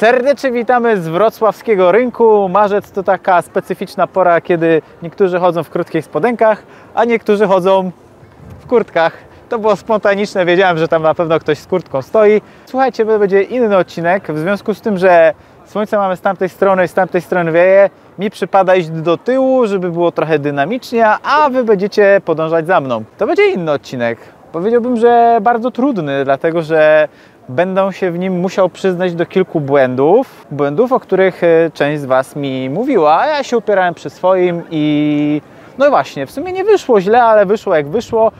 Serdecznie witamy z wrocławskiego rynku. Marzec to taka specyficzna pora, kiedy niektórzy chodzą w krótkich spodenkach, a niektórzy chodzą w kurtkach. To było spontaniczne, wiedziałem, że tam na pewno ktoś z kurtką stoi. Słuchajcie, to będzie inny odcinek, w związku z tym, że słońce mamy z tamtej strony, z tamtej strony wieje, mi przypada iść do tyłu, żeby było trochę dynamicznie, a Wy będziecie podążać za mną. To będzie inny odcinek. Powiedziałbym, że bardzo trudny, dlatego że będę się w nim musiał przyznać do kilku błędów, błędów, o których e, część z Was mi mówiła, a ja się upierałem przy swoim i no właśnie, w sumie nie wyszło źle, ale wyszło jak wyszło.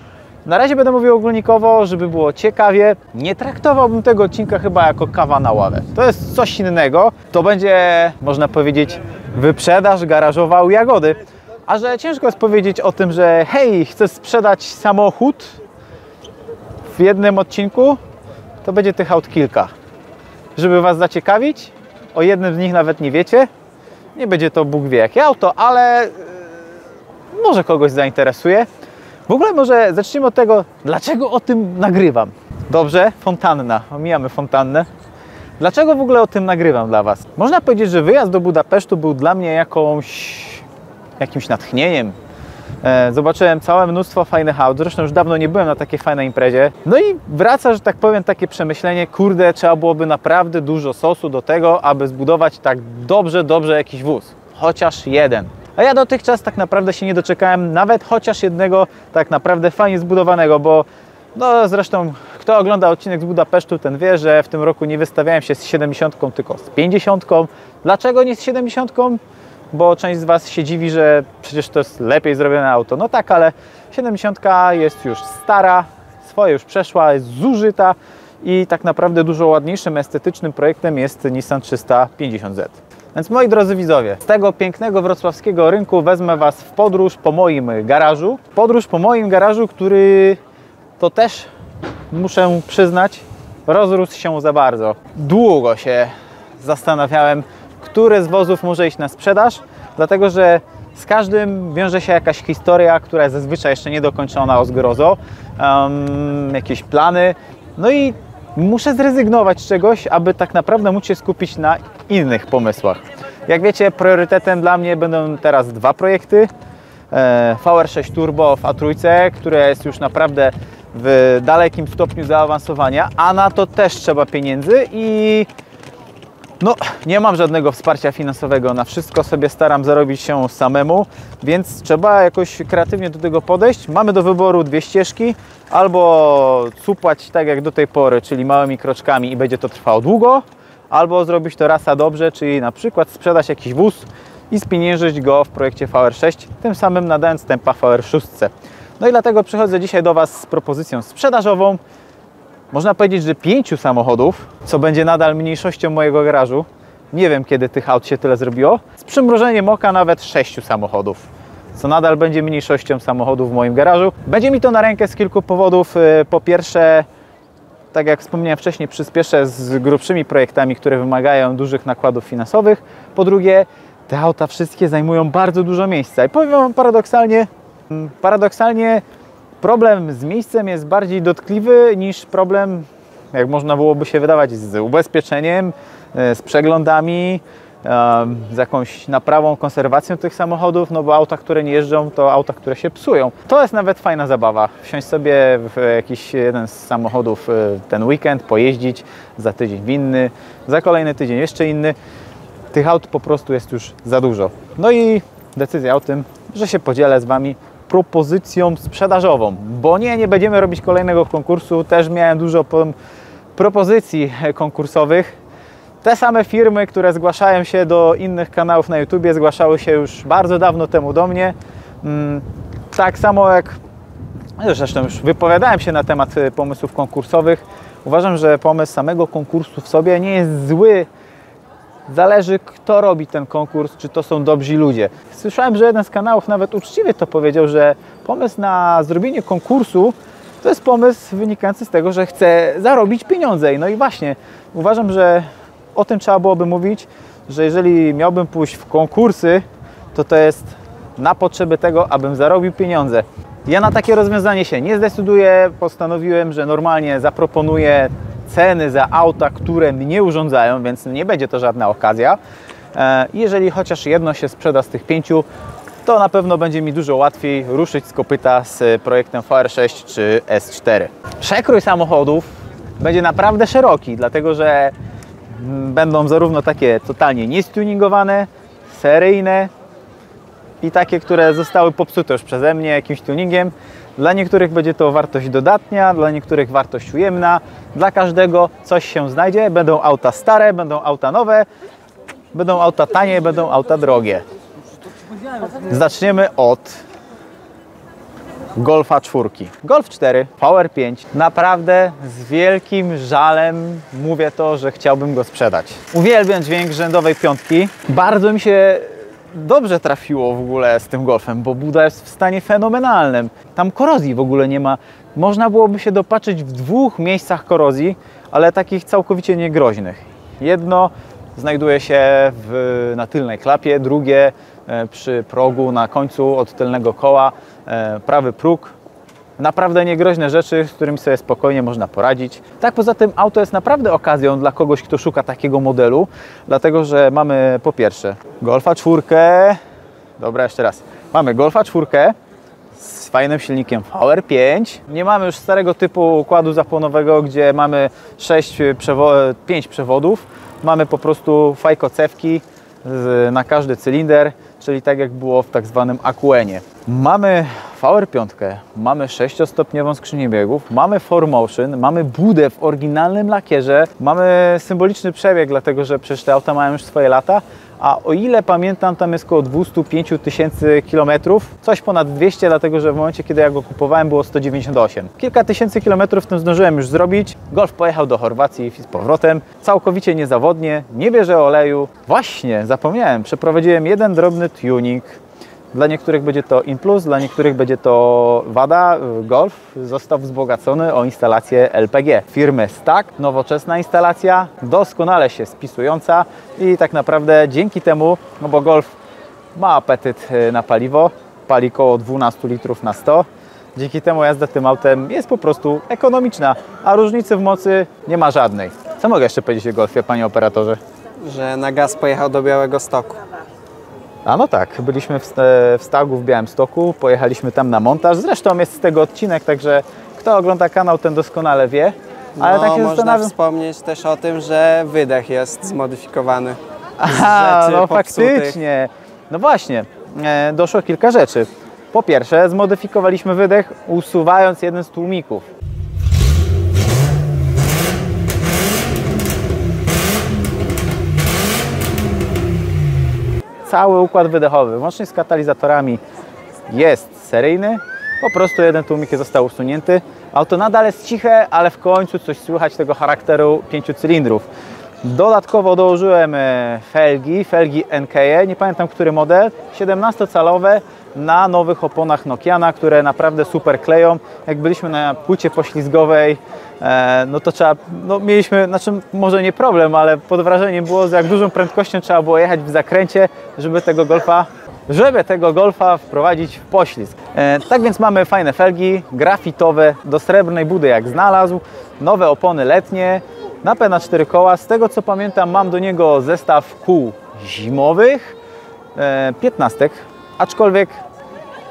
Na razie będę mówił ogólnikowo, żeby było ciekawie. Nie traktowałbym tego odcinka chyba jako kawa na ławę. To jest coś innego. To będzie, można powiedzieć, wyprzedaż garażowa u Jagody. A że ciężko jest powiedzieć o tym, że hej, chcę sprzedać samochód w jednym odcinku, to będzie tych aut kilka. Żeby Was zaciekawić, o jednym z nich nawet nie wiecie. Nie będzie to Bóg wie jakie auto, ale yy, może kogoś zainteresuje. W ogóle może zacznijmy od tego, dlaczego o tym nagrywam. Dobrze, fontanna, omijamy fontannę. Dlaczego w ogóle o tym nagrywam dla Was? Można powiedzieć, że wyjazd do Budapesztu był dla mnie jakąś, jakimś natchnieniem. E, Zobaczyłem całe mnóstwo fajnych aut, zresztą już dawno nie byłem na takiej fajnej imprezie. No i wraca, że tak powiem, takie przemyślenie, kurde, trzeba byłoby naprawdę dużo sosu do tego, aby zbudować tak dobrze, dobrze jakiś wóz. Chociaż jeden. A ja dotychczas tak naprawdę się nie doczekałem nawet chociaż jednego tak naprawdę fajnie zbudowanego, bo no zresztą kto ogląda odcinek z Budapesztu, ten wie, że w tym roku nie wystawiałem się z 70, tylko z 50. Dlaczego nie z 70? Bo część z Was się dziwi, że przecież to jest lepiej zrobione auto. No tak, ale 70 jest już stara, swoje już przeszła, jest zużyta i tak naprawdę dużo ładniejszym estetycznym projektem jest Nissan 350Z. Więc moi drodzy widzowie, z tego pięknego wrocławskiego rynku wezmę Was w podróż po moim garażu. Podróż po moim garażu, który to też muszę przyznać, rozrósł się za bardzo. Długo się zastanawiałem, który z wozów może iść na sprzedaż, dlatego że z każdym wiąże się jakaś historia, która jest zazwyczaj jeszcze niedokończona o zgrozo, um, jakieś plany. No i muszę zrezygnować z czegoś, aby tak naprawdę móc się skupić na innych pomysłach. Jak wiecie, priorytetem dla mnie będą teraz dwa projekty. E, VR6 Turbo w A3, które jest już naprawdę w dalekim stopniu zaawansowania, a na to też trzeba pieniędzy i no, nie mam żadnego wsparcia finansowego, na wszystko sobie staram zarobić się samemu, więc trzeba jakoś kreatywnie do tego podejść. Mamy do wyboru dwie ścieżki, albo cupać tak jak do tej pory, czyli małymi kroczkami i będzie to trwało długo, albo zrobić to rasa dobrze, czyli na przykład sprzedać jakiś wóz i spieniężyć go w projekcie VR6, tym samym nadając tempa VR6. No i dlatego przychodzę dzisiaj do Was z propozycją sprzedażową, można powiedzieć, że pięciu samochodów, co będzie nadal mniejszością mojego garażu. Nie wiem, kiedy tych aut się tyle zrobiło. Z przymrużeniem oka nawet sześciu samochodów, co nadal będzie mniejszością samochodów w moim garażu. Będzie mi to na rękę z kilku powodów. Po pierwsze, tak jak wspomniałem wcześniej, przyspieszę z grubszymi projektami, które wymagają dużych nakładów finansowych. Po drugie, te auta wszystkie zajmują bardzo dużo miejsca. I powiem Wam paradoksalnie, paradoksalnie problem z miejscem jest bardziej dotkliwy niż problem, jak można byłoby się wydawać, z ubezpieczeniem, e, z przeglądami, z jakąś naprawą, konserwacją tych samochodów, no bo auta, które nie jeżdżą, to auta, które się psują. To jest nawet fajna zabawa. Wsiąść sobie w jakiś jeden z samochodów e, ten weekend, pojeździć, za tydzień w inny, za kolejny tydzień jeszcze inny. Tych aut po prostu jest już za dużo. No i decyzja o tym, że się podzielę z Wami propozycją sprzedażową, bo nie, nie będziemy robić kolejnego konkursu. Też miałem dużo propozycji konkursowych. Te same firmy, które zgłaszają się do innych kanałów na YouTube, zgłaszały się już bardzo dawno temu do mnie. Tak samo jak zresztą już wypowiadałem się na temat pomysłów konkursowych. Uważam, że pomysł samego konkursu w sobie nie jest zły, Zależy, kto robi ten konkurs, czy to są dobrzy ludzie. Słyszałem, że jeden z kanałów nawet uczciwie to powiedział, że pomysł na zrobienie konkursu to jest pomysł wynikający z tego, że chce zarobić pieniądze. No i właśnie, uważam, że o tym trzeba byłoby mówić, że jeżeli miałbym pójść w konkursy, to to jest na potrzeby tego, abym zarobił pieniądze. Ja na takie rozwiązanie się nie zdecyduję. Postanowiłem, że normalnie zaproponuję ceny za auta, które mnie urządzają, więc nie będzie to żadna okazja. E, Jeżeli chociaż jedno się sprzeda z tych pięciu, to na pewno będzie mi dużo łatwiej ruszyć z kopyta z projektem VR6 czy S4. Przekrój samochodów będzie naprawdę szeroki, dlatego że mm, będą zarówno takie totalnie niestuningowane, seryjne i takie, które zostały popsute już przeze mnie jakimś tuningiem. Dla niektórych będzie to wartość dodatnia, dla niektórych wartość ujemna. Dla każdego coś się znajdzie. Będą auta stare, będą auta nowe, będą auta tanie, będą auta drogie. Zaczniemy od Golfa 4. Golf 4, Power 5. Naprawdę z wielkim żalem mówię to, że chciałbym go sprzedać. Uwielbiam dźwięk rzędowej piątki. Bardzo mi się dobrze trafiło w ogóle z tym Golfem, bo Buda jest w stanie fenomenalnym. Tam korozji w ogóle nie ma. Można byłoby się dopatrzyć w dwóch miejscach korozji, ale takich całkowicie niegroźnych. Jedno znajduje się w, na tylnej klapie, drugie e, przy progu na końcu od tylnego koła, e, prawy próg. Naprawdę niegroźne rzeczy, z którymi sobie spokojnie można poradzić. Tak poza tym auto jest naprawdę okazją dla kogoś, kto szuka takiego modelu, dlatego że mamy po pierwsze Golfa 4, dobra jeszcze raz, mamy Golfa 4 z fajnym silnikiem VR5. Nie mamy już starego typu układu zapłonowego, gdzie mamy 6 przewo- 5 przewodów. Mamy po prostu fajkocewki na każdy cylinder, czyli tak jak było w tak zwanym Aquenie. Mamy VR5, mamy 6-stopniową skrzynię biegów, mamy 4Motion, mamy budę w oryginalnym lakierze, mamy symboliczny przebieg, dlatego że przecież te auta mają już swoje lata, a o ile pamiętam, tam jest około 205 tysięcy kilometrów, coś ponad 200, dlatego że w momencie, kiedy ja go kupowałem, było 198. Kilka tysięcy kilometrów tym zdążyłem już zrobić. Golf pojechał do Chorwacji z powrotem, całkowicie niezawodnie, nie bierze oleju. Właśnie, zapomniałem, przeprowadziłem jeden drobny tuning. Dla niektórych będzie to in plus, dla niektórych będzie to wada. Golf został wzbogacony o instalację LPG firmy Stack. Nowoczesna instalacja, doskonale się spisująca i tak naprawdę dzięki temu, no bo Golf ma apetyt y, na paliwo, pali około 12 litrów na 100. Dzięki temu jazda tym autem jest po prostu ekonomiczna, a różnicy w mocy nie ma żadnej. Co mogę jeszcze powiedzieć o Golfie, panie operatorze? że na gaz pojechał do Białego Stoku. A no tak, byliśmy w, St- w Stagu w Białymstoku, pojechaliśmy tam na montaż. Zresztą jest z tego odcinek, także kto ogląda kanał, ten doskonale wie. Ale no, tak się można zastanawiam. wspomnieć też o tym, że wydech jest zmodyfikowany. Aha, no popsutych. faktycznie. No właśnie, e, doszło kilka rzeczy. Po pierwsze, zmodyfikowaliśmy wydech, usuwając jeden z tłumików. Cały układ wydechowy, łącznie z katalizatorami, jest seryjny. Po prostu jeden tłumik został usunięty. Auto nadal jest ciche, ale w końcu coś słychać tego charakteru pięciu cylindrów. Dodatkowo dołożyłem e, felgi, felgi NKE, nie pamiętam który model, 17-calowe na nowych oponach Nokiana, które naprawdę super kleją. Jak byliśmy na płycie poślizgowej, e, no to trzeba, no mieliśmy, znaczy może nie problem, ale pod wrażeniem było, z jak dużą prędkością trzeba było jechać w zakręcie, żeby tego golfa żeby tego golfa wprowadzić w poślizg. E, tak więc mamy fajne felgi grafitowe do srebrnej budy jak znalazł, nowe opony letnie, napę na cztery koła. Z tego co pamiętam mam do niego zestaw kół zimowych, e, 15, aczkolwiek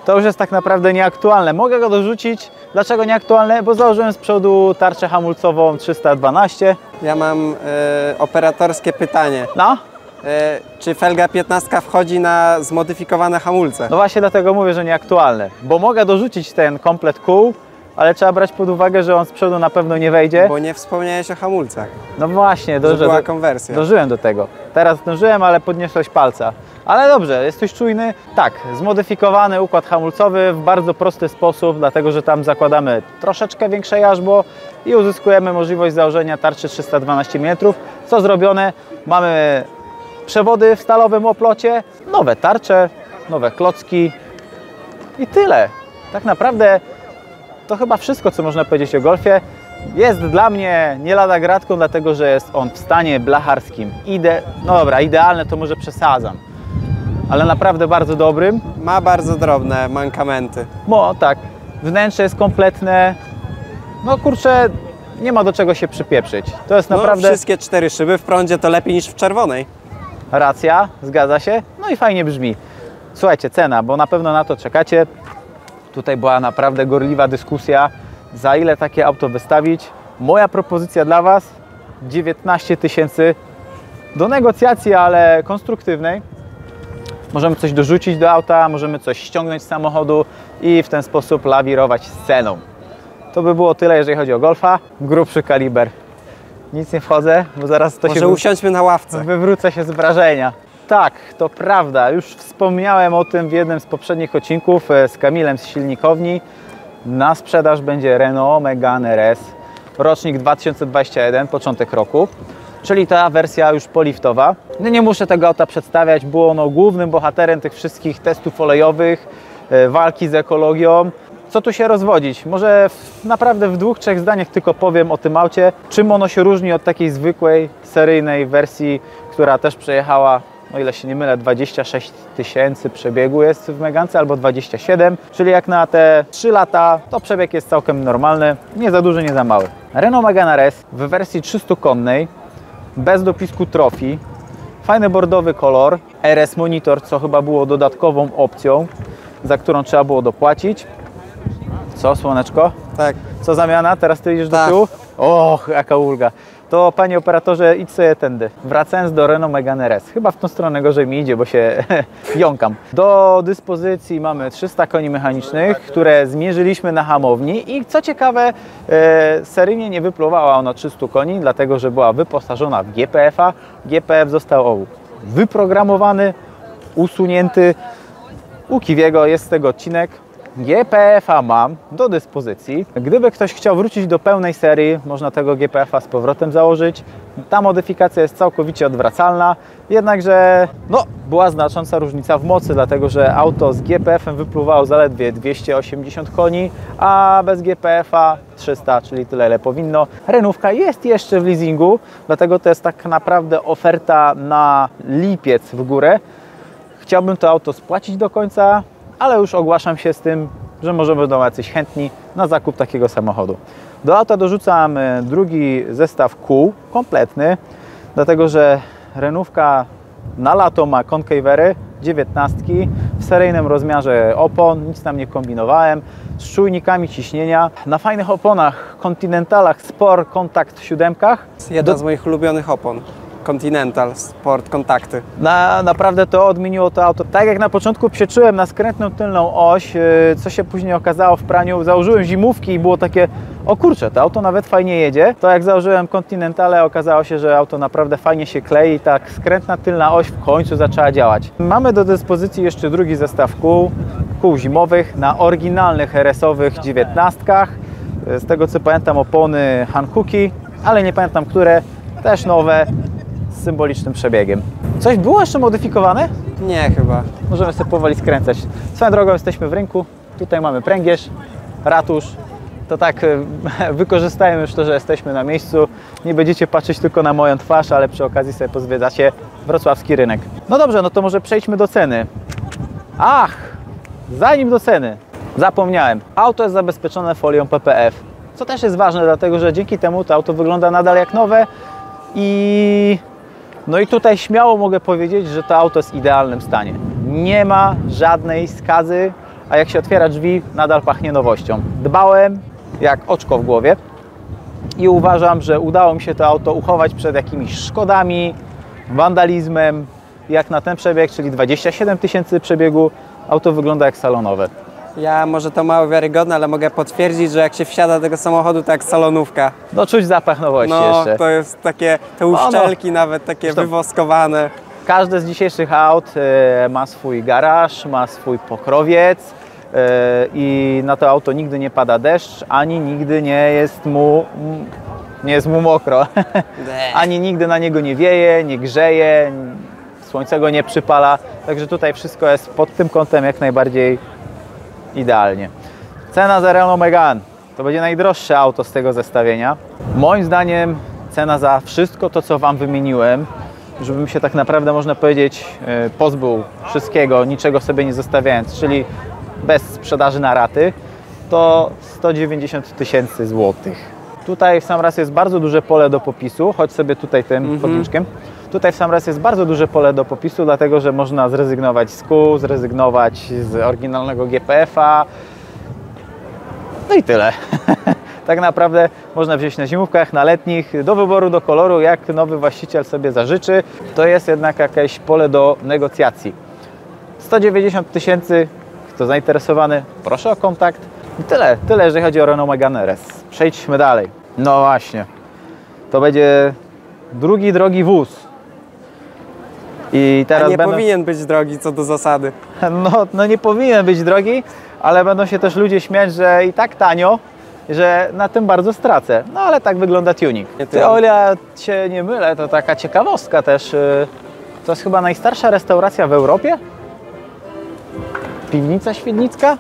to już jest tak naprawdę nieaktualne. Mogę go dorzucić. Dlaczego nieaktualne? Bo założyłem z przodu tarczę hamulcową 312. Ja mam e, operatorskie pytanie. No, E, czy felga 15 wchodzi na zmodyfikowane hamulce? No właśnie dlatego mówię, że nieaktualne, bo mogę dorzucić ten komplet kół, ale trzeba brać pod uwagę, że on z przodu na pewno nie wejdzie. Bo nie wspomniałeś o hamulcach, No właśnie, dążę była konwersja. dążyłem do tego. Teraz dążyłem, ale podniosłeś palca. Ale dobrze, jesteś czujny. Tak, zmodyfikowany układ hamulcowy w bardzo prosty sposób, dlatego że tam zakładamy troszeczkę większe jarzmo i uzyskujemy możliwość założenia tarczy 312 mm. Co zrobione? Mamy przewody w stalowym oplocie, nowe tarcze, nowe klocki i tyle. Tak naprawdę to chyba wszystko, co można powiedzieć o golfie. Jest dla mnie nie lada gratką, dlatego że jest on w stanie blacharskim. Ide... No dobra, idealne to może przesadzam, ale naprawdę bardzo dobrym. Ma bardzo drobne mankamenty. No tak, wnętrze jest kompletne. No kurczę, nie ma do czego się przypieprzyć. To jest No, naprawdę wszystkie cztery szyby w prądzie to lepiej niż w czerwonej. racja, zgadza się. No i fajnie brzmi. Słuchajcie, cena, bo na pewno na to czekacie. Tutaj była naprawdę gorliwa dyskusja, za ile takie auto wystawić. Moja propozycja dla Was 19 tysięcy do negocjacji, ale konstruktywnej. Możemy coś dorzucić do auta, możemy coś ściągnąć z samochodu i w ten sposób lawirować z ceną. To by było tyle, jeżeli chodzi o Golfa. Grubszy kaliber. Nic nie wchodzę, bo zaraz to Może się usiądźmy na ławce. wywrócę się z wrażenia. Tak, to prawda. Już wspomniałem o tym w jednym z poprzednich odcinków e, z Kamilem z Silnikowni. Na sprzedaż będzie Renault Megane RS, rocznik 2021, początek roku, czyli ta wersja już poliftowa. No nie muszę tego auta przedstawiać, było ono głównym bohaterem tych wszystkich testów olejowych, e, walki z ekologią. Co tu się rozwodzić? Może w, naprawdę w dwóch, trzech zdaniach tylko powiem o tym aucie, czym ono się różni od takiej zwykłej, seryjnej wersji, która też przejechała, o ile się nie mylę, 26 tysięcy przebiegu jest w Megance albo 27, czyli jak na te 3 lata to przebieg jest całkiem normalny, nie za duży, nie za mały. Renault Megane RS w wersji 300-konnej, bez dopisku trofi, fajny bordowy kolor, RS Monitor, co chyba było dodatkową opcją, za którą trzeba było dopłacić. Co, słoneczko? Tak. Co zamiana? Teraz ty idziesz do Tak. tyłu? Och, jaka ulga. To panie operatorze, idź sobie tędy. Wracając do Renault Megane RS. Chyba w tą stronę gorzej mi idzie, bo się jąkam. Do dyspozycji mamy 300 koni mechanicznych, które zmierzyliśmy na hamowni i co ciekawe, e, seryjnie nie wypluwała ona 300 koni, dlatego że była wyposażona w GPF-a. GPF został wyprogramowany, usunięty. U Kiwiego jest z tego odcinek. GPF-a mam do dyspozycji. Gdyby ktoś chciał wrócić do pełnej serii, można tego GPF-a z powrotem założyć. Ta modyfikacja jest całkowicie odwracalna, jednakże no, była znacząca różnica w mocy, dlatego że auto z GPF-em wypluwało zaledwie 280 koni, a bez GPF-a 300, czyli tyle ile powinno. Renówka jest jeszcze w leasingu, dlatego to jest tak naprawdę oferta na lipiec w górę. Chciałbym to auto spłacić do końca, ale już ogłaszam się z tym, że może będą jacyś chętni na zakup takiego samochodu. Do auta dorzucam e, drugi zestaw kół, kompletny, dlatego że renówka na lato ma koncavery, 19 w seryjnym rozmiarze opon, nic tam nie kombinowałem, z czujnikami ciśnienia, na fajnych oponach Continentalach Sport Contact 7 Jedna z moich ulubionych opon. Continental Sport Kontakty. Na, naprawdę to odmieniło to auto. Tak jak na początku przeczyłem na skrętną tylną oś, yy, co się później okazało w praniu, założyłem zimówki i było takie, o kurczę, to auto nawet fajnie jedzie. To jak założyłem Continentale, okazało się, że auto naprawdę fajnie się klei i tak skrętna tylna oś w końcu zaczęła działać. Mamy do dyspozycji jeszcze drugi zestaw kół, kół zimowych na oryginalnych RS-owych 19. Z tego co pamiętam opony Hankooki, ale nie pamiętam które, też nowe, z symbolicznym przebiegiem. Coś było jeszcze modyfikowane? Nie chyba. Możemy sobie powoli skręcać. Swoją drogą jesteśmy w rynku. Tutaj mamy pręgierz, ratusz. To tak e, wykorzystajmy już to, że jesteśmy na miejscu. Nie będziecie patrzeć tylko na moją twarz, ale przy okazji sobie pozwiedzacie wrocławski rynek. No dobrze, no to może przejdźmy do ceny. Ach, zanim do ceny, zapomniałem. Auto jest zabezpieczone folią PPF, co też jest ważne, dlatego że dzięki temu to auto wygląda nadal jak nowe i no i tutaj śmiało mogę powiedzieć, że to auto jest w idealnym stanie. Nie ma żadnej skazy, a jak się otwiera drzwi, nadal pachnie nowością. Dbałem jak oczko w głowie i uważam, że udało mi się to auto uchować przed jakimiś szkodami, wandalizmem. Jak na ten przebieg, czyli 27 tysięcy przebiegu, auto wygląda jak salonowe. Ja może to mało wiarygodne, ale mogę potwierdzić, że jak się wsiada do tego samochodu, to jak salonówka. No czuć zapach nowości No, jeszcze. to jest takie, te no. uszczelki nawet takie Zresztą- wywoskowane. Każde z dzisiejszych aut e, ma swój garaż, ma swój pokrowiec e, i na to auto nigdy nie pada deszcz, ani nigdy nie jest mu, nie jest mu mokro, ani nigdy na niego nie wieje, nie grzeje, słońce go nie przypala, także tutaj wszystko jest pod tym kątem jak najbardziej idealnie. Cena za Renault Megane to będzie najdroższe auto z tego zestawienia. Moim zdaniem cena za wszystko to, co Wam wymieniłem, żebym się tak naprawdę, można powiedzieć, e, pozbył wszystkiego, niczego sobie nie zostawiając, czyli bez sprzedaży na raty, to 190 tysięcy złotych. Tutaj w sam raz jest bardzo duże pole do popisu, chodź sobie tutaj tym Mhm. Tutaj w sam raz jest bardzo duże pole do popisu, dlatego że można zrezygnować z kół, zrezygnować z oryginalnego GPF-a. No i tyle. tak naprawdę można wziąć na zimówkach, na letnich, do wyboru, do koloru, jak nowy właściciel sobie zażyczy. To jest jednak jakieś pole do negocjacji. 190 tysięcy, kto zainteresowany, proszę o kontakt. I tyle, tyle jeżeli chodzi o Renault Megane RS. Przejdźmy dalej. No właśnie, to będzie drugi drogi wóz. I teraz nie będą... powinien być drogi co do zasady. No, no nie powinien być drogi, ale będą się też ludzie śmiać, że i tak tanio, że na tym bardzo stracę. No ale tak wygląda tuning. Ty, o ile ja się nie mylę, to taka ciekawostka też. y, To jest chyba najstarsza restauracja w Europie? Piwnica Świdnicka?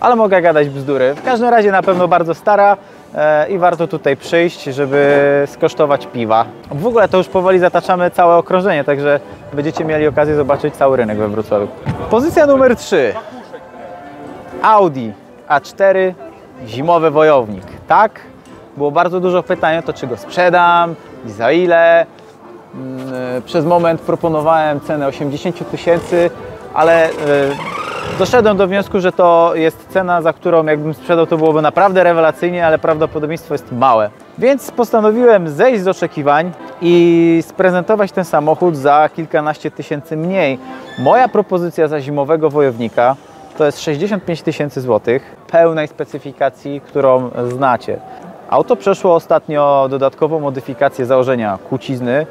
Ale mogę gadać bzdury. W każdym razie na pewno bardzo stara i warto tutaj przyjść, żeby skosztować piwa. W ogóle to już powoli zataczamy całe okrążenie, także będziecie mieli okazję zobaczyć cały rynek we Wrocławiu. Pozycja numer 3. Audi A4 zimowy wojownik. Tak, było bardzo dużo pytań o to, czy go sprzedam i za ile. Mm, e, Przez moment proponowałem cenę 80 tysięcy, ale e, doszedłem do wniosku, że to jest cena, za którą jakbym sprzedał, to byłoby naprawdę rewelacyjnie, ale prawdopodobieństwo jest małe. Więc postanowiłem zejść z oczekiwań i sprezentować ten samochód za kilkanaście tysięcy mniej. Moja propozycja za zimowego wojownika to jest 65 tysięcy złotych pełnej specyfikacji, którą znacie. Auto przeszło ostatnio dodatkową modyfikację założenia kłócizny.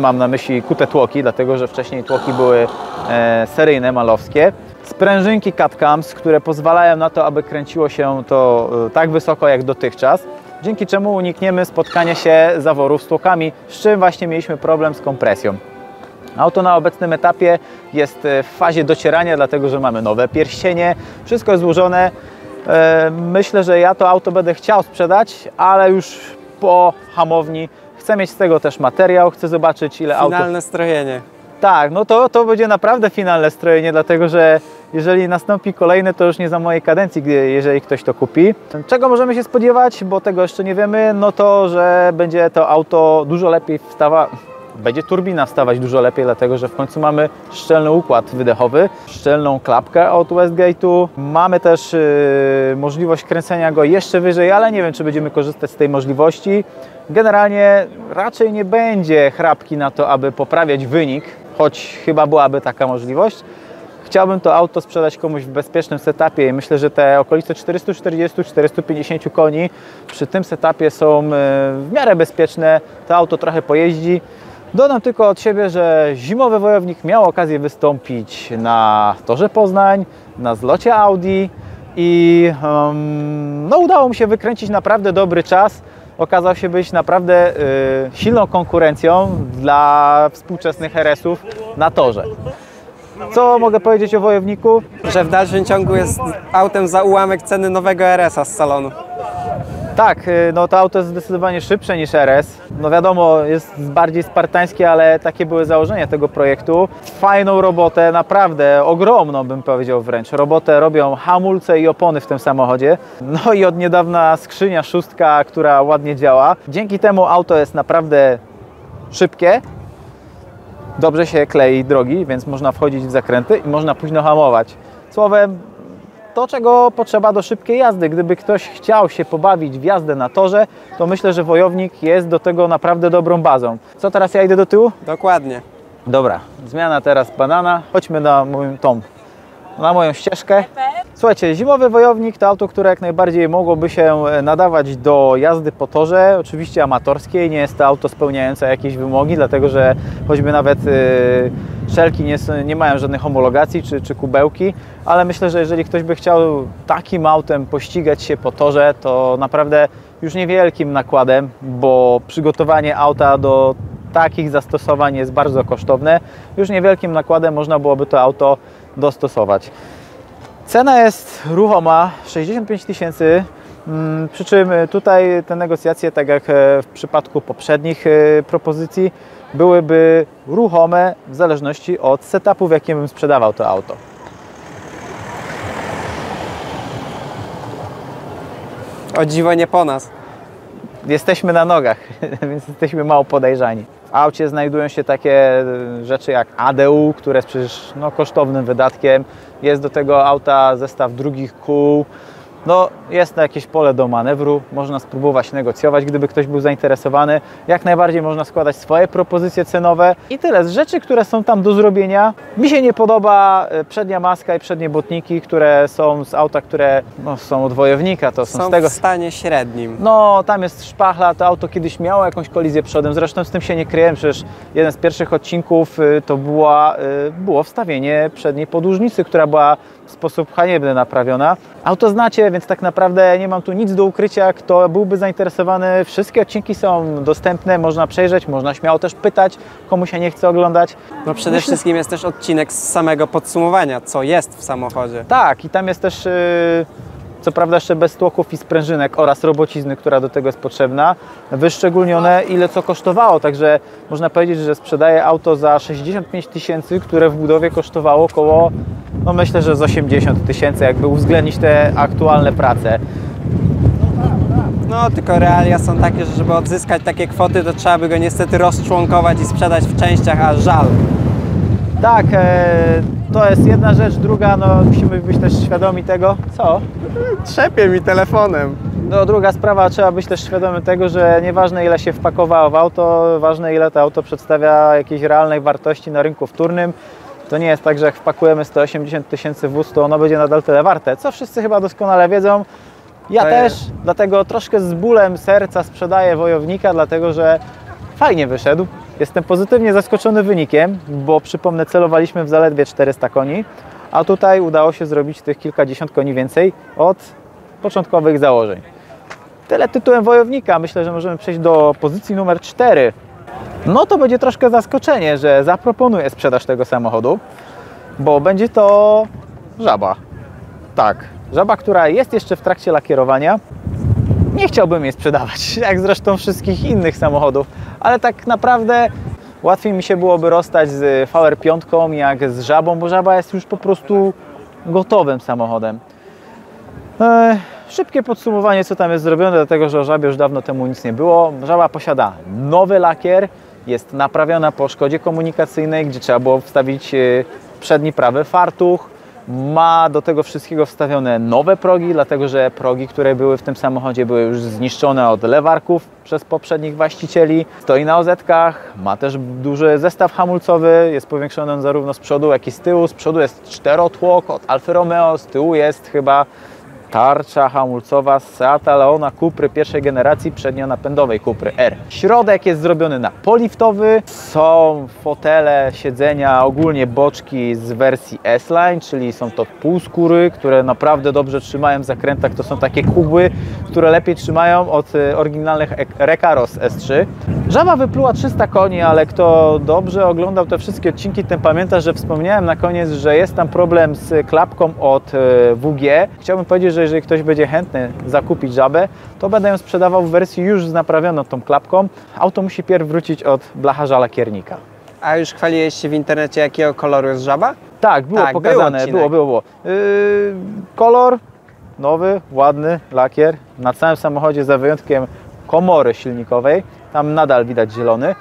Mam na myśli kute tłoki, dlatego że wcześniej tłoki były e, seryjne, malowskie. Sprężynki CAT-CAMS, które pozwalają na to, aby kręciło się to e, tak wysoko jak dotychczas, dzięki czemu unikniemy spotkania się zaworów z tłokami, z czym właśnie mieliśmy problem z kompresją. Auto na obecnym etapie jest e, w fazie docierania, dlatego że mamy nowe pierścienie, wszystko jest złożone. E, Myślę, że ja to auto będę chciał sprzedać, ale już po hamowni. Chcę mieć z tego też materiał, chcę zobaczyć ile auto... Finalne strojenie. Tak, no to, to będzie naprawdę finalne strojenie, dlatego że jeżeli nastąpi kolejne, to już nie za mojej kadencji, jeżeli ktoś to kupi. Czego możemy się spodziewać, bo tego jeszcze nie wiemy, no to, że będzie to auto dużo lepiej wstawa, będzie turbina wstawać dużo lepiej, dlatego że w końcu mamy szczelny układ wydechowy, szczelną klapkę od Westgate'u. Mamy też yy, możliwość kręcenia go jeszcze wyżej, ale nie wiem, czy będziemy korzystać z tej możliwości. Generalnie raczej nie będzie chrapki na to, aby poprawiać wynik, choć chyba byłaby taka możliwość. Chciałbym to auto sprzedać komuś w bezpiecznym setupie i myślę, że te okolice 440-450 koni przy tym setupie są e, w miarę bezpieczne. To auto trochę pojeździ. Dodam tylko od siebie, że zimowy wojownik miał okazję wystąpić na Torze Poznań, na zlocie Audi i em, no, udało mu się wykręcić naprawdę dobry czas. Okazał się być naprawdę y, silną konkurencją dla współczesnych RS-ów na torze. Co mogę powiedzieć o wojowniku? Że w dalszym ciągu jest autem za ułamek ceny nowego RS-a z salonu. Tak, y, no to auto jest zdecydowanie szybsze niż RS. No wiadomo, jest bardziej spartańskie, ale takie były założenia tego projektu. Fajną robotę, naprawdę ogromną bym powiedział wręcz. Robotę robią hamulce i opony w tym samochodzie. No i od niedawna skrzynia szóstka, która ładnie działa. Dzięki temu auto jest naprawdę szybkie, dobrze się klei drogi, więc można wchodzić w zakręty i można późno hamować. Słowem, to, czego potrzeba do szybkiej jazdy. Gdyby ktoś chciał się pobawić w jazdę na torze, to myślę, że Wojownik jest do tego naprawdę dobrą bazą. Co teraz ja idę do tyłu? Dokładnie. Dobra, zmiana teraz banana. Chodźmy na moją tą, na moją ścieżkę. Słuchajcie, zimowy wojownik to auto, które jak najbardziej mogłoby się nadawać do jazdy po torze, oczywiście amatorskiej. Nie jest to auto spełniające jakieś wymogi, dlatego że choćby nawet yy, szelki nie, nie mają żadnych homologacji czy, czy kubełki, ale myślę, że jeżeli ktoś by chciał takim autem pościgać się po torze, to naprawdę już niewielkim nakładem, bo przygotowanie auta do takich zastosowań jest bardzo kosztowne. Już niewielkim nakładem można byłoby to auto dostosować. Cena jest ruchoma 65 tysięcy. mm, Przy czym y, tutaj te negocjacje, tak jak e, w przypadku poprzednich e, propozycji, byłyby ruchome w zależności od setupu, w jakim bym sprzedawał to auto. O dziwo nie po nas. jesteśmy na nogach, więc jesteśmy mało podejrzani. W aucie znajdują się takie y, rzeczy jak ADU, które jest przecież no, kosztownym wydatkiem. Jest do tego auta zestaw drugich kół. No, jest na jakieś pole do manewru, można spróbować negocjować, gdyby ktoś był zainteresowany. Jak najbardziej można składać swoje propozycje cenowe i tyle. Z rzeczy, które są tam do zrobienia, mi się nie podoba e, przednia maska i przednie botniki, które są z auta, które no, są od wojownika, to są, Są z tego w stanie średnim. no, tam jest szpachla, to auto kiedyś miało jakąś kolizję przodem, zresztą z tym się nie kryłem, przecież jeden z pierwszych odcinków y, to była, y, było wstawienie przedniej podłużnicy, która była sposób haniebny naprawiona. Auto znacie, więc tak naprawdę nie mam tu nic do ukrycia. Kto byłby zainteresowany, wszystkie odcinki są dostępne, można przejrzeć, można śmiało też pytać, komu się nie chce oglądać. No przede wszystkim jest też odcinek z samego podsumowania, co jest w samochodzie. Tak, i tam jest też, yy, co prawda, jeszcze bez tłoków i sprężynek oraz robocizny, która do tego jest potrzebna, wyszczególnione ile co kosztowało. Także można powiedzieć, że sprzedaje auto za 65 tysięcy, które w budowie kosztowało około, no myślę, że z 80 tysięcy, jakby uwzględnić te aktualne prace. No tylko realia są takie, że żeby odzyskać takie kwoty, to trzeba by go niestety rozczłonkować i sprzedać w częściach, a żal. Tak, e, to jest jedna rzecz. Druga, no musimy być też świadomi tego, co? Trzepie mi telefonem. No, druga sprawa, trzeba być też świadomy tego, że nieważne ile się wpakowało w auto, ważne ile to auto przedstawia jakiejś realnej wartości na rynku wtórnym. To nie jest tak, że jak wpakujemy 180 tysięcy w wóz, to ono będzie nadal tyle warte, co wszyscy chyba doskonale wiedzą. Ja To też, jest. dlatego troszkę z bólem serca sprzedaję wojownika, dlatego że fajnie wyszedł. Jestem pozytywnie zaskoczony wynikiem, bo przypomnę, celowaliśmy w zaledwie 400 koni, a tutaj udało się zrobić tych kilkadziesiąt koni więcej od początkowych założeń. Tyle tytułem wojownika. Myślę, że możemy przejść do pozycji numer 4. No to będzie troszkę zaskoczenie, że zaproponuję sprzedaż tego samochodu, bo będzie to żaba. Tak, żaba, która jest jeszcze w trakcie lakierowania. Nie chciałbym jej sprzedawać, jak zresztą wszystkich innych samochodów, ale tak naprawdę łatwiej mi się byłoby rozstać z VR5 jak z żabą, bo żaba jest już po prostu gotowym samochodem. E, Szybkie podsumowanie, co tam jest zrobione, dlatego że o żabie już dawno temu nic nie było. Żaba posiada nowy lakier, jest naprawiona po szkodzie komunikacyjnej, gdzie trzeba było wstawić e, przedni prawy fartuch. Ma do tego wszystkiego wstawione nowe progi, dlatego że progi, które były w tym samochodzie, były już zniszczone od lewarków przez poprzednich właścicieli. Stoi na OZ-kach, ma też duży zestaw hamulcowy, jest powiększony on zarówno z przodu, jak i z tyłu. Z przodu jest czterotłok od Alfa Romeo, z tyłu jest chyba tarcza hamulcowa z Seata Leona Cupry pierwszej generacji przednionapędowej Cupry R. Środek jest zrobiony na poliftowy, są fotele, siedzenia, ogólnie boczki z wersji S-Line, czyli są to półskóry, które naprawdę dobrze trzymają w zakrętach. To są takie kubły, które lepiej trzymają od e, oryginalnych ek- Recaros S3. Żaba wypluła 300 koni, ale kto dobrze oglądał te wszystkie odcinki, ten pamięta, że wspomniałem na koniec, że jest tam problem z klapką od e, WG. Chciałbym powiedzieć, że jeżeli ktoś będzie chętny zakupić żabę, to będę ją sprzedawał w wersji już z naprawioną tą klapką. Auto musi pierw wrócić od blacharza lakiernika. A już chwaliłeś się w internecie, jakiego koloru jest żaba? Tak, było Tak, pokazane, odcinek. było, było, było. Yy, kolor nowy, ładny, lakier. Na całym samochodzie za wyjątkiem komory silnikowej, tam nadal widać zielony.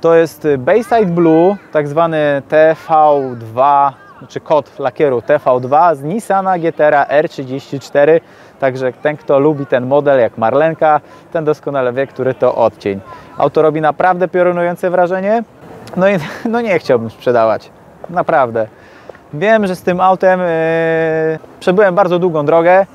To jest Bayside Blue, tak zwany TV2, czy kod lakieru TV2 z Nissana GTR R34. Także ten, kto lubi ten model, jak Marlenka, ten doskonale wie, który to odcień. Auto robi naprawdę piorunujące wrażenie. No i no nie chciałbym sprzedawać. Naprawdę. Wiem, że z tym autem e, przebyłem bardzo długą drogę.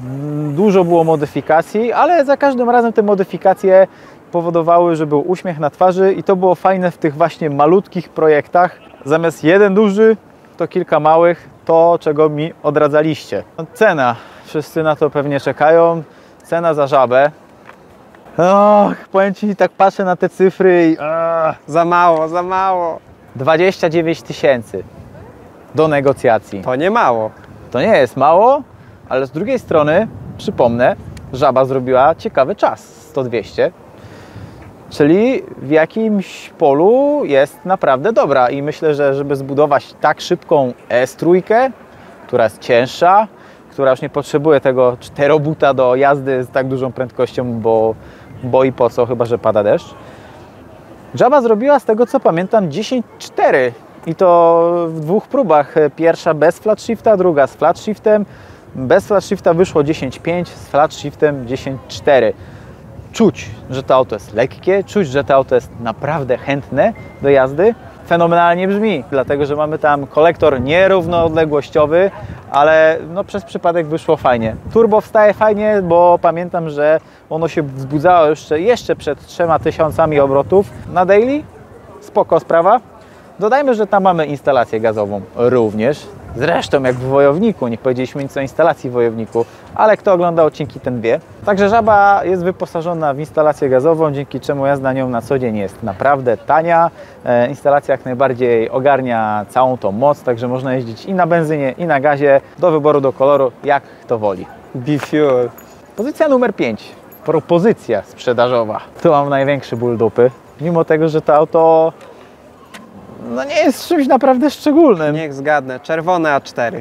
Mm, Dużo było modyfikacji, ale za każdym razem te modyfikacje powodowały, że był uśmiech na twarzy i to było fajne w tych właśnie malutkich projektach. Zamiast jeden duży, to kilka małych, to czego mi odradzaliście. No, Cena, wszyscy na to pewnie czekają. Cena za żabę. Och, powiem Ci, tak patrzę na te cyfry i... Za mało, za mało. 29 tysięcy do negocjacji. To nie mało. To nie jest mało, ale z drugiej strony, przypomnę, żaba zrobiła ciekawy czas 100-200. Czyli w jakimś polu jest naprawdę dobra i myślę, że żeby zbudować tak szybką S3, która jest cięższa, która już nie potrzebuje tego czterobuta do jazdy z tak dużą prędkością, bo bo i po co, chyba że pada deszcz. Jabba zrobiła z tego co pamiętam 10.4 i to w dwóch próbach. Pierwsza bez flat shifta, druga z flat shiftem. Bez flat shifta wyszło 10.5, z flat shiftem 10.4. Czuć, że to auto jest lekkie, czuć, że to auto jest naprawdę chętne do jazdy. Fenomenalnie brzmi, dlatego że mamy tam kolektor nierównoodległościowy, ale no, przez przypadek wyszło fajnie. Turbo wstaje fajnie, bo pamiętam, że ono się wzbudzało jeszcze, jeszcze przed 3000 obrotów na daily. Spoko sprawa. Dodajmy, że tam mamy instalację gazową również. Zresztą jak w Wojowniku, nie powiedzieliśmy nic o instalacji w Wojowniku, ale kto ogląda odcinki ten wie. Także Żaba jest wyposażona w instalację gazową, dzięki czemu jazda nią na co dzień jest naprawdę tania. E, instalacja jak najbardziej ogarnia całą tą moc, także można jeździć i na benzynie, i na gazie, do wyboru, do koloru, jak kto woli. Bifuel. Pozycja numer 5. Propozycja sprzedażowa. Tu mam największy ból dupy. Mimo tego, że to auto no nie jest czymś naprawdę szczególnym. Niech zgadnę. Czerwone A4.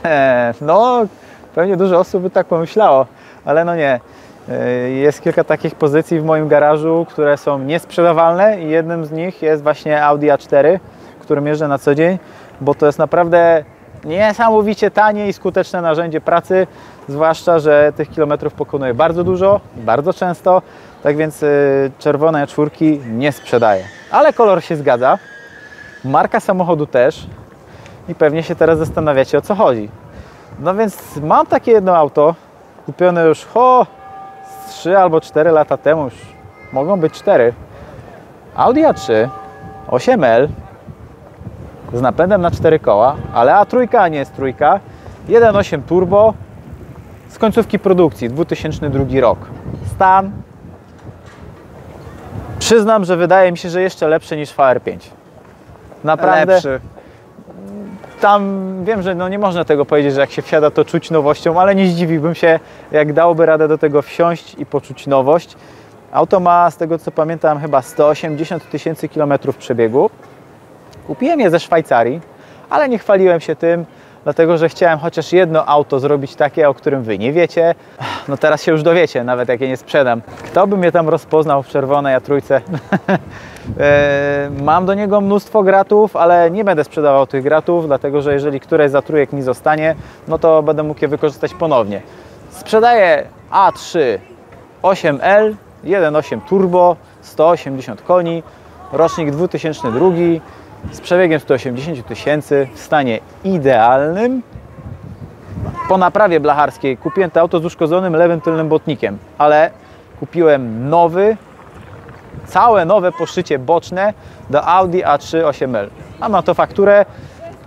no, pewnie dużo osób by tak pomyślało, ale no nie. Y, Jest kilka takich pozycji w moim garażu, które są niesprzedawalne i jednym z nich jest właśnie Audi A4, którym jeżdżę na co dzień, bo to jest naprawdę niesamowicie tanie i skuteczne narzędzie pracy, zwłaszcza, że tych kilometrów pokonuje bardzo dużo, bardzo często, tak więc y, czerwone czwórki nie sprzedaję. Ale kolor się zgadza, marka samochodu też i pewnie się teraz zastanawiacie o co chodzi. No więc mam takie jedno auto, kupione już ho, z 3 albo 4 lata temu, już mogą być 4. Audi A3 8L z napędem na 4 koła, ale A3 a nie jest trójka, 1.8 turbo z końcówki produkcji, 2002 rok. Stan przyznam, że wydaje mi się, że jeszcze lepszy niż VR5. Naprawdę Lepszy. tam wiem, że no nie można tego powiedzieć, że jak się wsiada, to czuć nowością, ale nie zdziwiłbym się, jak dałoby radę do tego wsiąść i poczuć nowość. Auto ma, z tego co pamiętam, chyba 180 tysięcy kilometrów przebiegu. Kupiłem je ze Szwajcarii, ale nie chwaliłem się tym, dlatego że chciałem chociaż jedno auto zrobić takie, o którym Wy nie wiecie. No teraz się już dowiecie, nawet jak je nie sprzedam. Kto by mnie tam rozpoznał w czerwonej trójce? E, Mam do niego mnóstwo gratów, ale nie będę sprzedawał tych gratów, dlatego że jeżeli któreś za trójek mi zostanie, no to będę mógł je wykorzystać ponownie. Sprzedaję A3 8L 1.8 turbo, 180 koni, rocznik 2002 z przebiegiem 180 tysięcy w stanie idealnym. Po naprawie blacharskiej kupiłem to auto z uszkodzonym lewym tylnym botnikiem, ale kupiłem nowy, całe nowe poszycie boczne do Audi A3 8L. Mam na to fakturę.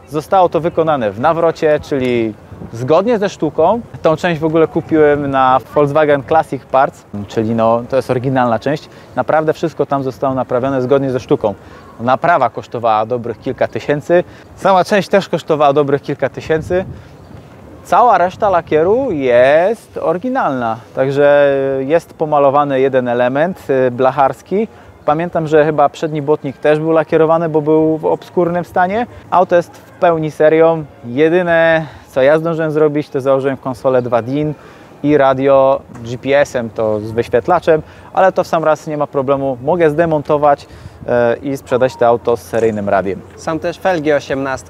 Zostało to wykonane w nawrocie, czyli zgodnie ze sztuką. Tą część w ogóle kupiłem na Volkswagen Classic Parts, czyli no, to jest oryginalna część. Naprawdę wszystko tam zostało naprawione zgodnie ze sztuką. Naprawa kosztowała dobrych kilka tysięcy. Sama część też kosztowała dobrych kilka tysięcy. Cała reszta lakieru jest oryginalna, także jest pomalowany jeden element y, blacharski. Pamiętam, że chyba przedni błotnik też był lakierowany, bo był w obskurnym stanie. Auto jest w pełni serią. Jedyne, co ja zdążyłem zrobić, to założyłem konsolę 2DIN i radio GPS-em, to z wyświetlaczem, ale to w sam raz nie ma problemu. Mogę zdemontować e, i sprzedać to auto z seryjnym radiem. Są też felgi 18.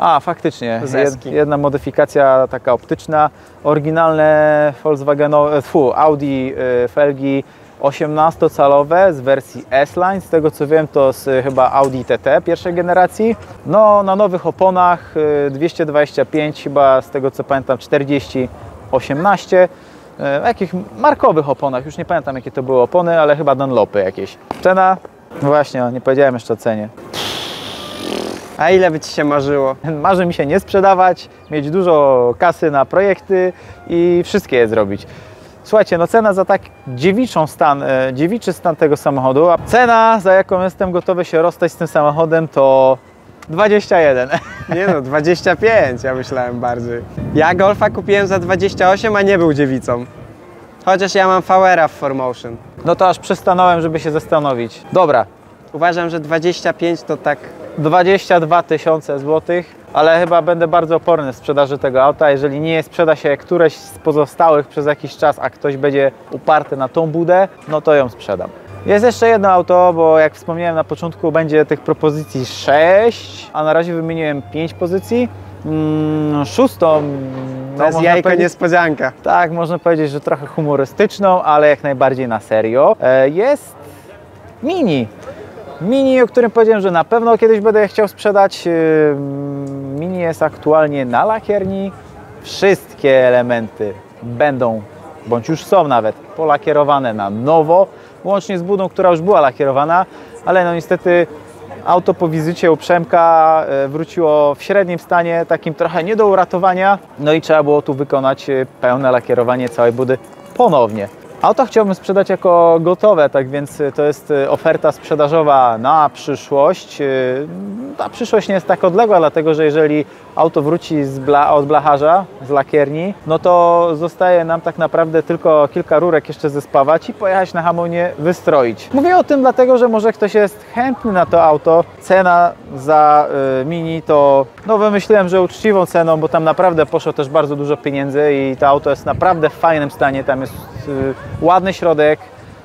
A, faktycznie. Jed, jedna modyfikacja taka optyczna. Oryginalne Volkswagenowe, fu, Audi y, felgi 18-calowe z wersji S-Line. Z tego co wiem, to z y, chyba Audi TT pierwszej generacji. No, na nowych oponach y, 225, chyba z tego co pamiętam 40, 18. Y, Jakich markowych oponach, już nie pamiętam jakie to były opony, ale chyba Dunlopy jakieś. Cena? Właśnie, nie powiedziałem jeszcze o cenie. A ile by Ci się marzyło? Marzy mi się nie sprzedawać, mieć dużo kasy na projekty i wszystkie je zrobić. Słuchajcie, no cena za tak dziewiczą stan, e, dziewiczy stan tego samochodu, a cena za jaką jestem gotowy się rozstać z tym samochodem to 21. Nie no, 25 ja myślałem bardziej. Ja Golfa kupiłem za 28, a nie był dziewicą. Chociaż ja mam VR-a w Formotion. No to aż przystanąłem, żeby się zastanowić. Dobra, Uważam, że 25 to tak 22 tysiące złotych, ale chyba będę bardzo oporny w sprzedaży tego auta. Jeżeli nie sprzeda się któreś z pozostałych przez jakiś czas, a ktoś będzie uparty na tą budę, no to ją sprzedam. Jest jeszcze jedno auto, bo jak wspomniałem na początku, będzie tych propozycji 6, a na razie wymieniłem 5 pozycji. Mm, szóstą, to jajko powiedzieć- niespodzianka. tak, można powiedzieć, że trochę humorystyczną, ale jak najbardziej na serio. E, Jest Mini. Mini, o którym powiedziałem, że na pewno kiedyś będę chciał sprzedać. E, Mini jest aktualnie na lakierni. Wszystkie elementy będą, bądź już są nawet, polakierowane na nowo, łącznie z budą, która już była lakierowana, ale no niestety auto po wizycie u Przemka e, wróciło w średnim stanie, takim trochę nie do uratowania, no i trzeba było tu wykonać e, pełne lakierowanie całej budy ponownie. Auto chciałbym sprzedać jako gotowe, tak więc e, to jest e, oferta sprzedażowa na przyszłość. E, Ta przyszłość nie jest tak odległa, dlatego że jeżeli auto wróci z bla, od blacharza, z lakierni, no to zostaje nam tak naprawdę tylko kilka rurek jeszcze zespawać i pojechać na hamonie wystroić. Mówię o tym dlatego, że może ktoś jest chętny na to auto. Cena za y, Mini to, no wymyśliłem, że uczciwą ceną, bo tam naprawdę poszło też bardzo dużo pieniędzy i to auto jest naprawdę w fajnym stanie. Tam jest y, ładny środek,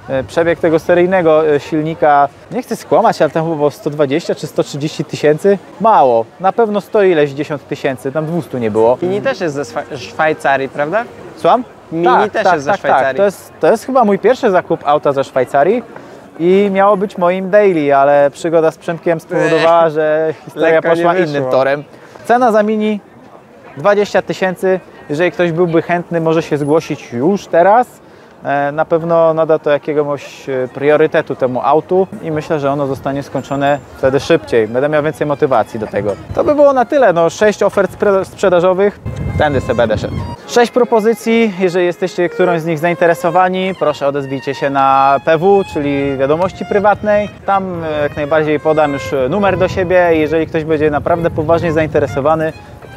y, przebieg tego seryjnego y, silnika, nie chcę skłamać, ale tam chyba było 120 czy 130 tysięcy. Mało, na pewno stoi ileś 10 tysięcy, tam 200 nie było. Mini też jest ze Szwa- Szwajcarii, prawda? Słucham? Mini też jest ze tak, Szwajcarii. Tak. To, jest, to jest chyba mój pierwszy zakup auta ze Szwajcarii i miało być moim daily, ale przygoda z Przemkiem spowodowała, że historia poszła innym torem. Cena za Mini 20 tysięcy. Jeżeli ktoś byłby chętny, może się zgłosić już teraz. E, Na pewno nada to jakiegoś e, priorytetu temu autu i myślę, że ono zostanie skończone wtedy szybciej. Będę miał więcej motywacji do tego. To by było na tyle. No, sześć ofert spre- sprzedażowych. Tędy sobie będę szedł. Sześć propozycji. Jeżeli jesteście którąś z nich zainteresowani, proszę odezwijcie się na PW, czyli wiadomości prywatnej. Tam e, jak najbardziej podam już numer do siebie. Jeżeli ktoś będzie naprawdę poważnie zainteresowany,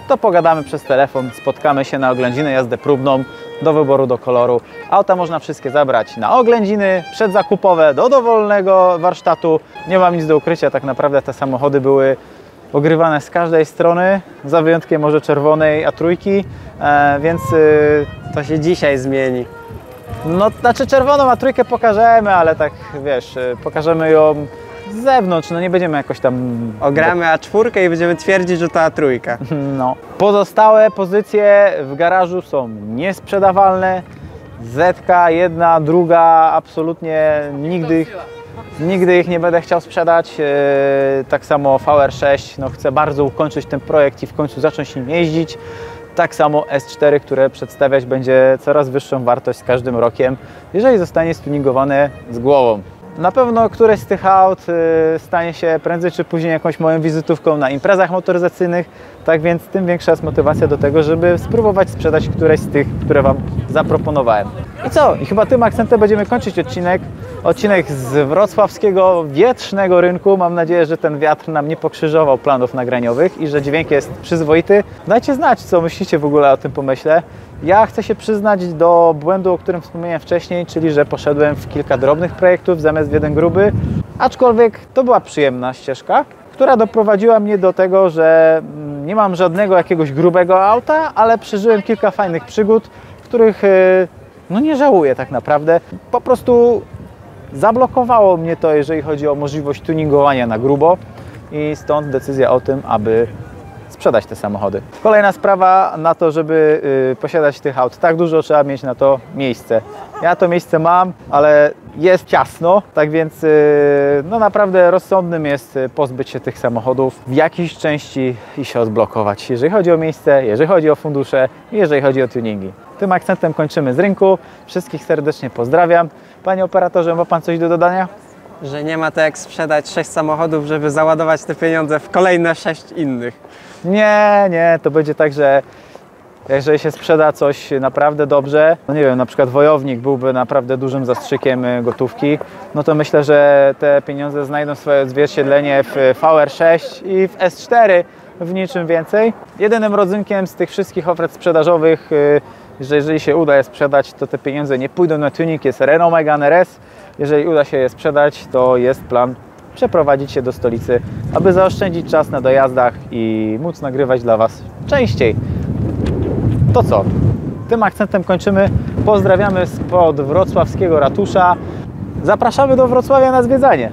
to pogadamy przez telefon, spotkamy się na oględzinę jazdę próbną do wyboru, do koloru. Auta można wszystkie zabrać na oględziny, przedzakupowe, do dowolnego warsztatu. Nie mam nic do ukrycia, tak naprawdę te samochody były ogrywane z każdej strony, za wyjątkiem może czerwonej A3, e, więc y, To się dzisiaj zmieni. no, znaczy czerwoną A3 pokażemy, ale tak wiesz, y, pokażemy ją z zewnątrz, no nie będziemy jakoś tam Ogramy A4 i będziemy twierdzić, że to A3. No. Pozostałe pozycje w garażu są niesprzedawalne. Zetka, jedna, druga, absolutnie nigdy, ich- nigdy ich nie będę chciał sprzedać. Eee, Tak samo VR6, no chcę bardzo ukończyć ten projekt i w końcu zacząć nim jeździć. Tak samo S4, które przedstawiać będzie coraz wyższą wartość z każdym rokiem, jeżeli zostanie stuningowane z głową. Na pewno któreś z tych aut y, stanie się prędzej czy później jakąś moją wizytówką na imprezach motoryzacyjnych, tak więc tym większa jest motywacja do tego, żeby spróbować sprzedać któreś z tych, które Wam zaproponowałem. I co? I chyba tym akcentem będziemy kończyć odcinek. Odcinek z wrocławskiego wietrznego rynku. Mam nadzieję, że ten wiatr nam nie pokrzyżował planów nagraniowych i że dźwięk jest przyzwoity. Dajcie znać, co myślicie w ogóle o tym pomyśle. Ja chcę się przyznać do błędu, o którym wspomniałem wcześniej, czyli że poszedłem w kilka drobnych projektów zamiast w jeden gruby, aczkolwiek to była przyjemna ścieżka, która doprowadziła mnie do tego, że mm, nie mam żadnego jakiegoś grubego auta, ale przeżyłem kilka fajnych przygód, których e, no nie żałuję tak naprawdę. Po prostu zablokowało mnie to, jeżeli chodzi o możliwość tuningowania na grubo i stąd decyzja o tym, aby sprzedać te samochody. Kolejna sprawa, na to, żeby y, posiadać tych aut tak dużo, trzeba mieć na to miejsce. Ja to miejsce mam, ale jest ciasno, tak więc y, no naprawdę rozsądnym jest y, pozbyć się tych samochodów w jakiejś części i się odblokować, jeżeli chodzi o miejsce, jeżeli chodzi o fundusze jeżeli chodzi o tuningi. Tym akcentem kończymy z rynku. Wszystkich serdecznie pozdrawiam. Panie operatorze, ma Pan coś do dodania? Że nie ma to jak sprzedać 6 samochodów, żeby załadować te pieniądze w kolejne 6 innych. Nie, nie, to będzie tak, że jeżeli się sprzeda coś naprawdę dobrze, no nie wiem, na przykład wojownik byłby naprawdę dużym zastrzykiem y, gotówki, no to myślę, że te pieniądze znajdą swoje odzwierciedlenie w VR6 i w S4, w niczym więcej. Jedynym rodzynkiem z tych wszystkich ofert sprzedażowych, y, że jeżeli się uda je sprzedać, to te pieniądze nie pójdą na tuning, jest Renault Megane RS. Jeżeli uda się je sprzedać, to jest plan przeprowadzić się do stolicy, aby zaoszczędzić czas na dojazdach i móc nagrywać dla Was częściej. To co? Tym akcentem kończymy. Pozdrawiamy spod wrocławskiego ratusza. Zapraszamy do Wrocławia na zwiedzanie.